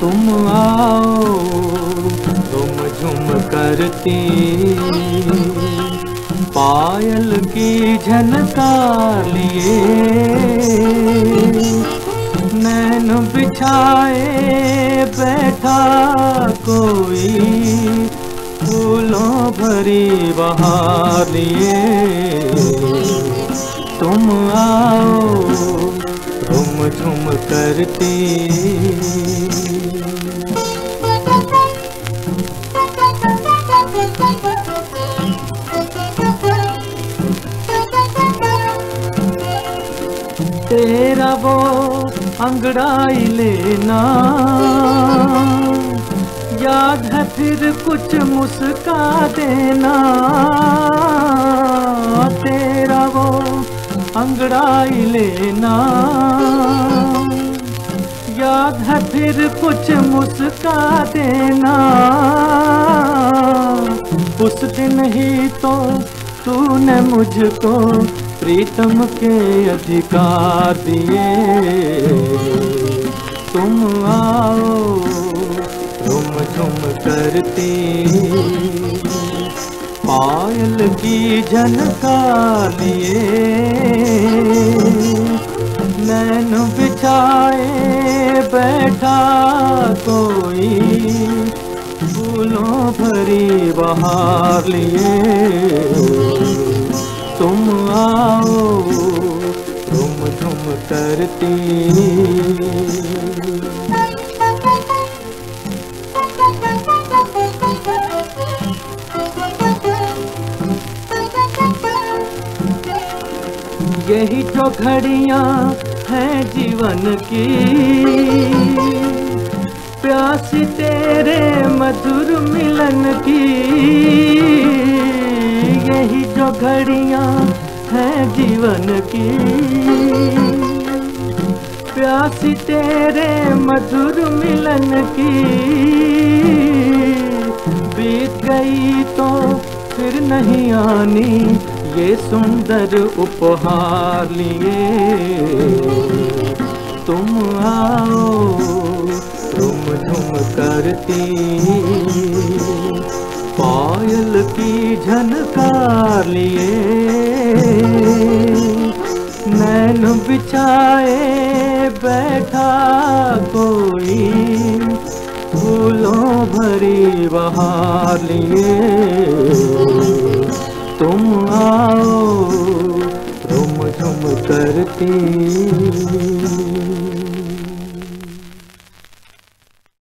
तुम आओ तुम झुम करती। पायल की झनकार लिए। नैन बिछाए लिए तुम आओ झुम झुम करती। तेरा वो अंगड़ाई लेना। है फिर कुछ मुस्का देना। तेरा वो अंगड़ाई लेना। याद है फिर कुछ मुस्का देना। उस दिन ही तो तूने मुझको प्रीतम के अधिकार दिए। तुम आओ झुम करती पायल की झनकार लिए नैन बिछाए बैठा कोई, फूलों भरी बहार लिए। तुम आओ झुम झुम करती। यही जो घड़ियाँ हैं जीवन की। प्यास तेरे मधुर मिलन की। यही जो घड़ियाँ हैं जीवन की। प्यास तेरे मधुर मिलन की। बीत गई तो फिर नहीं आनी। ये सुंदर उपहार लिए। तुम आओ, तुम झुम करती। पायल की झनकार लिए। नैन बिछाए बैठा कोई। फूलों भरी बहार लिए। तुम आओ रुम झुम करती।